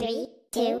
Three, two,